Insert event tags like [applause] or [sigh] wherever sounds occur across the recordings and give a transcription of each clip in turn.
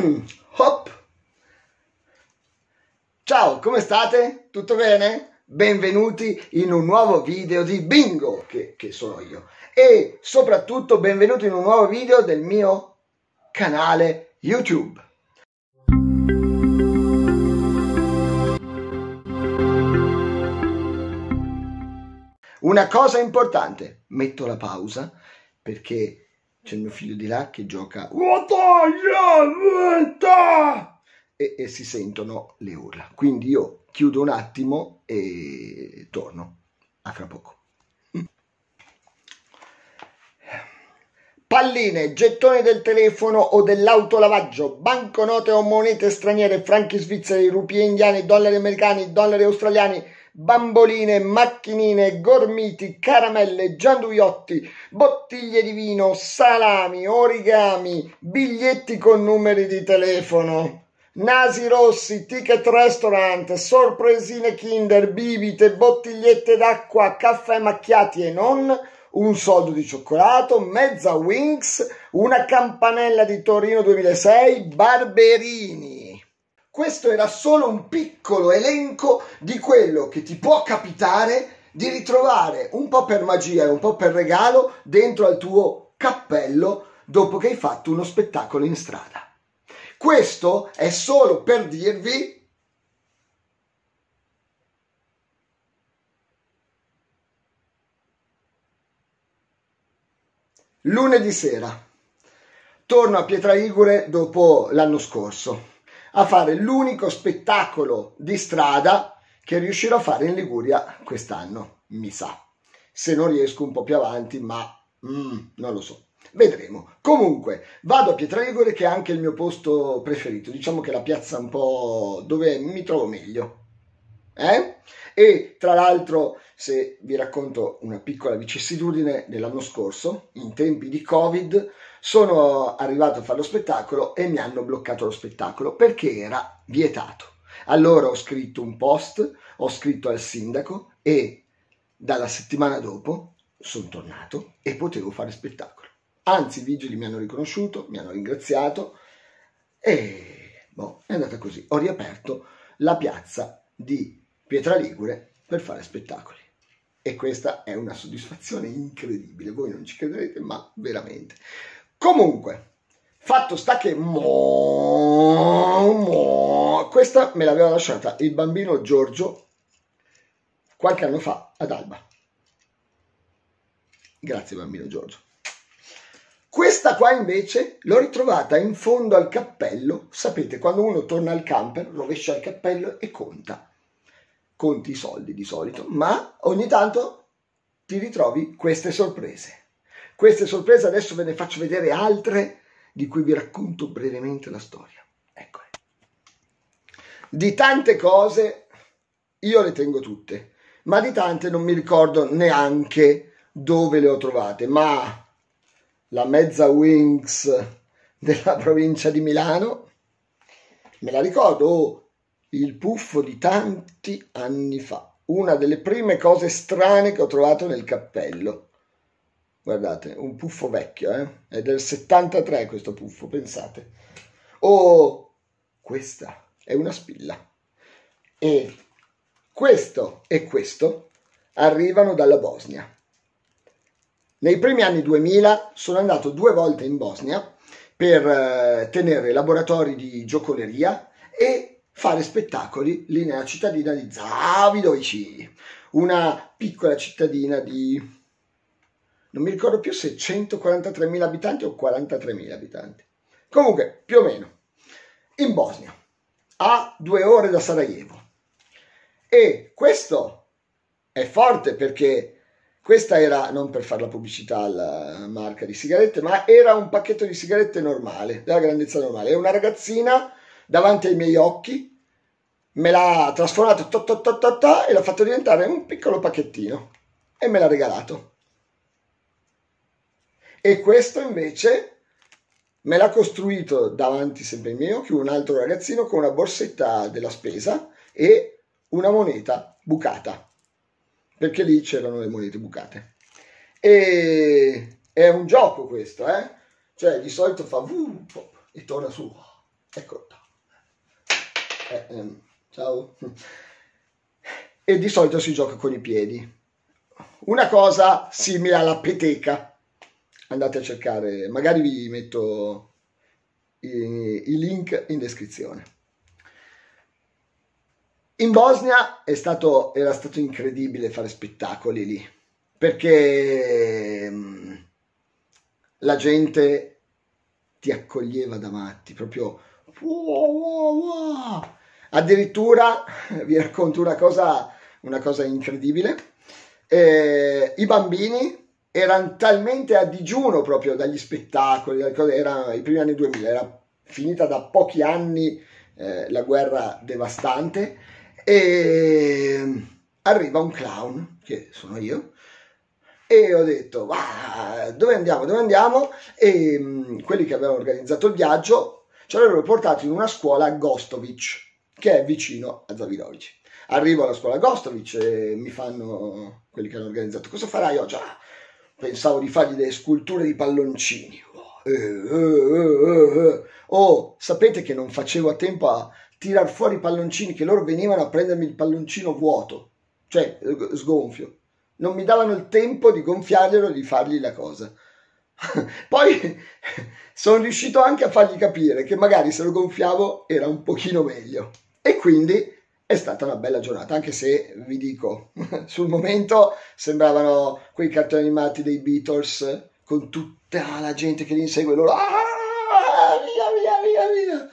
Hop! Ciao, come state? Tutto bene? Benvenuti in un nuovo video di Bingo, che, che sono io. E soprattutto benvenuti in un nuovo video del mio canale YouTube. Una cosa importante, metto la pausa perché c'è il mio figlio di là che gioca e, e si sentono le urla. Quindi io chiudo un attimo e torno. A fra poco. Palline, gettoni del telefono o dell'autolavaggio, banconote o monete straniere, franchi svizzeri, rupie indiani, dollari americani, dollari australiani, bamboline, macchinine, gormiti, caramelle, gianduiotti, bottiglie di vino, salami, origami, biglietti con numeri di telefono, nasi rossi, ticket restaurant, sorpresine kinder, bibite, bottigliette d'acqua, caffè macchiati e non, un soldo di cioccolato, mezza Wings, una campanella di Torino 2006, Barberini. Questo era solo un piccolo elenco di quello che ti può capitare di ritrovare un po' per magia e un po' per regalo dentro al tuo cappello dopo che hai fatto uno spettacolo in strada. Questo è solo per dirvi lunedì sera. Torno a Pietraigure dopo l'anno scorso a fare l'unico spettacolo di strada che riuscirò a fare in Liguria quest'anno, mi sa. Se non riesco un po' più avanti, ma mm, non lo so. Vedremo. Comunque, vado a Pietraigore che è anche il mio posto preferito. Diciamo che è la piazza un po' dove mi trovo meglio. Eh? E tra l'altro, se vi racconto una piccola vicissitudine dell'anno scorso, in tempi di Covid, sono arrivato a fare lo spettacolo e mi hanno bloccato lo spettacolo perché era vietato. Allora ho scritto un post, ho scritto al sindaco e dalla settimana dopo sono tornato e potevo fare spettacolo. Anzi, i vigili mi hanno riconosciuto, mi hanno ringraziato e boh, è andata così. Ho riaperto la piazza di Pietra Ligure per fare spettacoli. E questa è una soddisfazione incredibile. Voi non ci crederete, ma veramente. Comunque, fatto sta che mo, mo, questa me l'aveva lasciata il bambino Giorgio qualche anno fa ad Alba. Grazie bambino Giorgio. Questa qua invece l'ho ritrovata in fondo al cappello. Sapete, quando uno torna al camper, rovescia il cappello e conta conti i soldi di solito, ma ogni tanto ti ritrovi queste sorprese. Queste sorprese adesso ve ne faccio vedere altre di cui vi racconto brevemente la storia. Eccole. Di tante cose io le tengo tutte, ma di tante non mi ricordo neanche dove le ho trovate, ma la mezza Wings della provincia di Milano me la ricordo, oh, il puffo di tanti anni fa. Una delle prime cose strane che ho trovato nel cappello. Guardate, un puffo vecchio, eh? È del 73 questo puffo, pensate. Oh, questa è una spilla. E questo e questo arrivano dalla Bosnia. Nei primi anni 2000 sono andato due volte in Bosnia per eh, tenere laboratori di giocoleria e fare spettacoli lì nella cittadina di Zavidovici, una piccola cittadina di, non mi ricordo più se 143.000 abitanti o 43.000 abitanti. Comunque, più o meno, in Bosnia, a due ore da Sarajevo. E questo è forte perché questa era, non per fare la pubblicità alla marca di sigarette, ma era un pacchetto di sigarette normale, della grandezza normale. È una ragazzina davanti ai miei occhi, me l'ha trasformato to, to, to, to, to, e l'ha fatto diventare un piccolo pacchettino e me l'ha regalato. E questo invece me l'ha costruito davanti sempre miei occhi un altro ragazzino con una borsetta della spesa e una moneta bucata, perché lì c'erano le monete bucate. E è un gioco questo, eh? Cioè di solito fa vuh, e torna su Eccolo. Eh, ehm, ciao. E di solito si gioca con i piedi. Una cosa simile alla peteca. Andate a cercare, magari vi metto i, i link in descrizione. In Bosnia stato, era stato incredibile fare spettacoli lì, perché mm, la gente ti accoglieva da matti, proprio wow, wow, wow. Addirittura vi racconto una cosa, una cosa incredibile, eh, i bambini erano talmente a digiuno proprio dagli spettacoli, era i primi anni 2000, era finita da pochi anni eh, la guerra devastante e arriva un clown, che sono io, e ho detto, ma dove andiamo, dove andiamo? E mh, quelli che avevano organizzato il viaggio ci avevano portato in una scuola a Gostovic, che è vicino a Zavirovici. Arrivo alla scuola Gostovic e mi fanno quelli che hanno organizzato, cosa farai oggi? Ah, pensavo di fargli delle sculture di palloncini. Oh, oh, sapete che non facevo a tempo a tirar fuori i palloncini, che loro venivano a prendermi il palloncino vuoto, cioè sgonfio. Non mi davano il tempo di gonfiarglielo e di fargli la cosa. [laughs] Poi [laughs] sono riuscito anche a fargli capire che magari se lo gonfiavo era un pochino meglio. E quindi è stata una bella giornata, anche se vi dico, [laughs] sul momento sembravano quei cartoni animati dei Beatles con tutta la gente che li insegue loro. Ah, via, via, via, via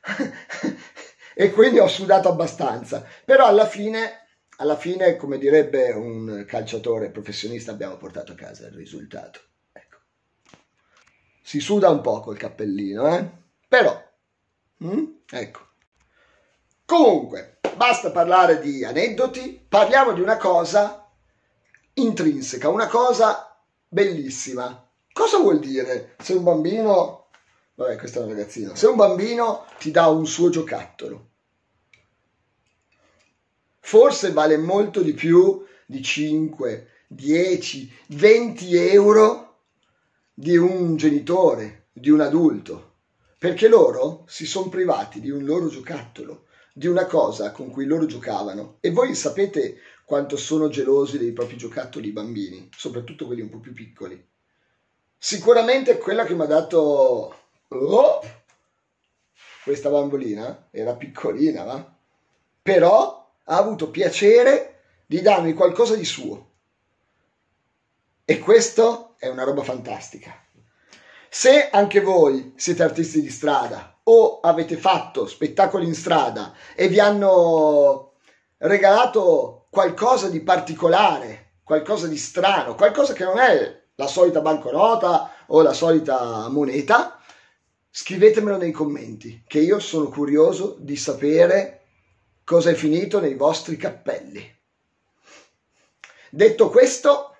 [laughs] e quindi ho sudato abbastanza. Però alla fine, alla fine, come direbbe un calciatore professionista, abbiamo portato a casa il risultato. Ecco. Si suda un po' col cappellino, eh? Però, mm? ecco. Comunque, basta parlare di aneddoti, parliamo di una cosa intrinseca, una cosa bellissima. Cosa vuol dire se un bambino Vabbè, questo è un ragazzino. Se un bambino ti dà un suo giocattolo, forse vale molto di più di 5, 10, 20 euro di un genitore, di un adulto, perché loro si sono privati di un loro giocattolo, di una cosa con cui loro giocavano. E voi sapete quanto sono gelosi dei propri giocattoli bambini, soprattutto quelli un po' più piccoli. Sicuramente quella che mi ha dato oh, questa bambolina era piccolina, va? Però ha avuto piacere di darmi qualcosa di suo. E questo è una roba fantastica. Se anche voi siete artisti di strada o avete fatto spettacoli in strada e vi hanno regalato qualcosa di particolare, qualcosa di strano, qualcosa che non è la solita banconota o la solita moneta, Scrivetemelo nei commenti, che io sono curioso di sapere cosa è finito nei vostri cappelli. Detto questo,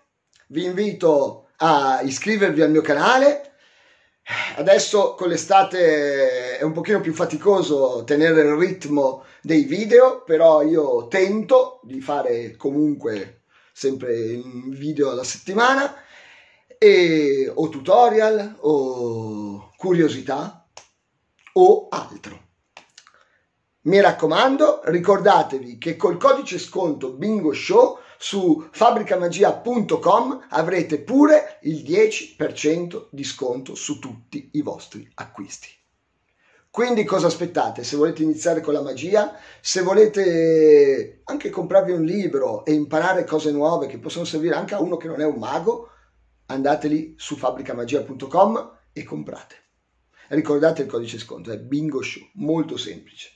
vi invito a iscrivervi al mio canale. Adesso con l'estate è un pochino più faticoso tenere il ritmo dei video, però io tento di fare comunque sempre un video alla settimana e, o tutorial o curiosità o altro. Mi raccomando, ricordatevi che col codice sconto Bingo Show su fabbricamagia.com avrete pure il 10% di sconto su tutti i vostri acquisti. Quindi cosa aspettate? Se volete iniziare con la magia, se volete anche comprarvi un libro e imparare cose nuove che possono servire anche a uno che non è un mago, andate lì su fabbricamagia.com e comprate. Ricordate il codice sconto, è Bingo Show, molto semplice.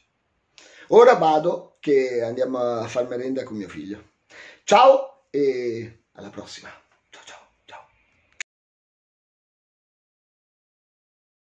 Ora vado che andiamo a far merenda con mio figlio. Ciao e alla prossima.